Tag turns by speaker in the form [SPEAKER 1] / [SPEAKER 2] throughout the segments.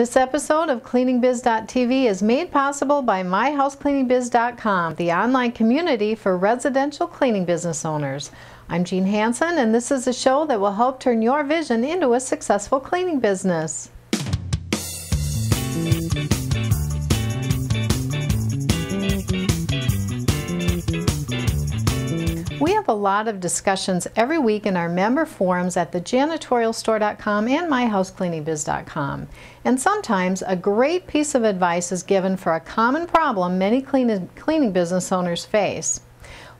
[SPEAKER 1] This episode of CleaningBiz.tv is made possible by MyHouseCleaningBiz.com, the online community for residential cleaning business owners. I'm Jean Hanson, and this is a show that will help turn your vision into a successful cleaning business. A lot of discussions every week in our member forums at thejanitorialstore.com and myhousecleaningbiz.com. And sometimes a great piece of advice is given for a common problem many cleaning business owners face.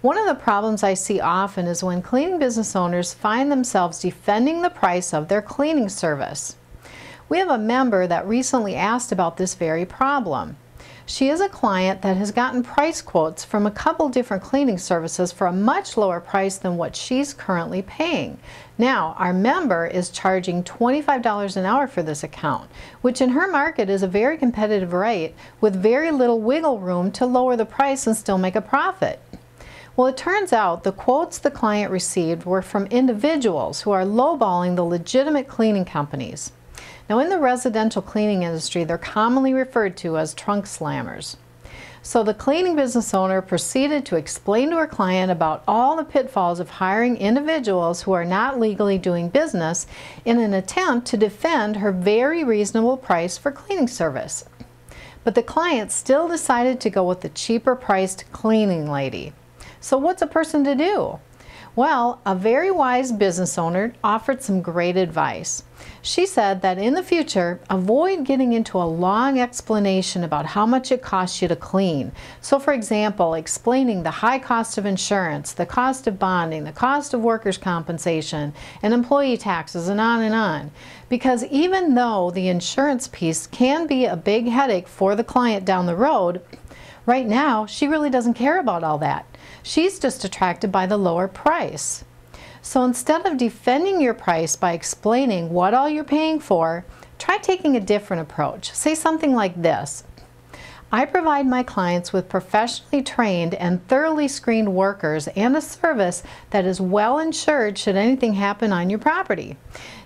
[SPEAKER 1] One of the problems I see often is when cleaning business owners find themselves defending the price of their cleaning service. We have a member that recently asked about this very problem. She is a client that has gotten price quotes from a couple different cleaning services for a much lower price than what she's currently paying. Now, our member is charging $25 an hour for this account, which in her market is a very competitive rate with very little wiggle room to lower the price and still make a profit. Well, it turns out the quotes the client received were from individuals who are lowballing the legitimate cleaning companies. Now in the residential cleaning industry, they're commonly referred to as trunk slammers. So the cleaning business owner proceeded to explain to her client about all the pitfalls of hiring individuals who are not legally doing business in an attempt to defend her very reasonable price for cleaning service. But the client still decided to go with the cheaper priced cleaning lady. So what's a person to do? Well, a very wise business owner offered some great advice. She said that in the future, avoid getting into a long explanation about how much it costs you to clean. So for example, explaining the high cost of insurance, the cost of bonding, the cost of workers' compensation, and employee taxes, and on and on. Because even though the insurance piece can be a big headache for the client down the road, right now she really doesn't care about all that. She's just attracted by the lower price. So instead of defending your price by explaining what all you're paying for, try taking a different approach. Say something like this. I provide my clients with professionally trained and thoroughly screened workers and a service that is well insured should anything happen on your property.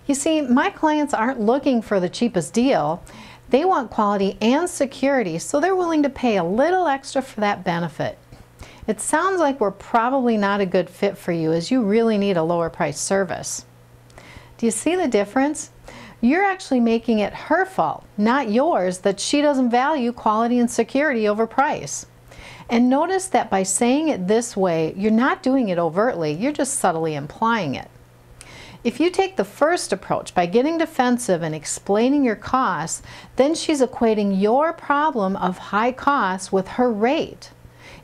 [SPEAKER 1] You see, my clients aren't looking for the cheapest deal. They want quality and security, so they're willing to pay a little extra for that benefit. It sounds like we're probably not a good fit for you as you really need a lower price service. Do you see the difference? You're actually making it her fault, not yours, that she doesn't value quality and security over price. And notice that by saying it this way, you're not doing it overtly, you're just subtly implying it. If you take the first approach by getting defensive and explaining your costs, then she's equating your problem of high costs with her rate.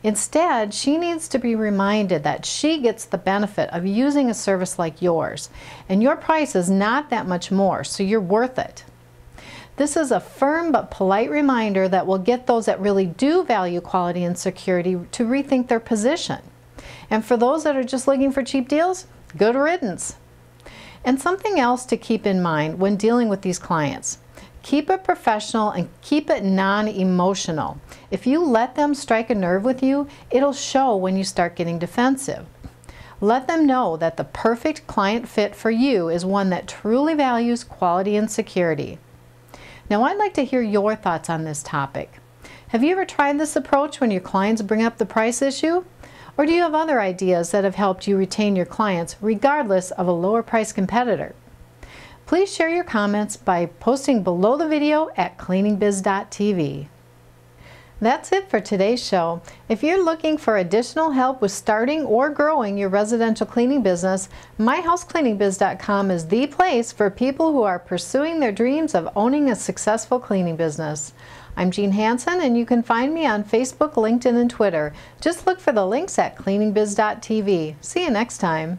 [SPEAKER 1] Instead, she needs to be reminded that she gets the benefit of using a service like yours, and your price is not that much more, so you're worth it. This is a firm but polite reminder that will get those that really do value quality and security to rethink their position. And for those that are just looking for cheap deals, good riddance. And something else to keep in mind when dealing with these clients. Keep it professional and keep it non-emotional. If you let them strike a nerve with you, it'll show when you start getting defensive. Let them know that the perfect client fit for you is one that truly values quality and security. Now I'd like to hear your thoughts on this topic. Have you ever tried this approach when your clients bring up the price issue? Or do you have other ideas that have helped you retain your clients regardless of a lower price competitor? Please share your comments by posting below the video at cleaningbiz.tv. That's it for today's show. If you're looking for additional help with starting or growing your residential cleaning business, myhousecleaningbiz.com is the place for people who are pursuing their dreams of owning a successful cleaning business. I'm Jean Hanson and you can find me on Facebook, LinkedIn, and Twitter. Just look for the links at cleaningbiz.tv. See you next time.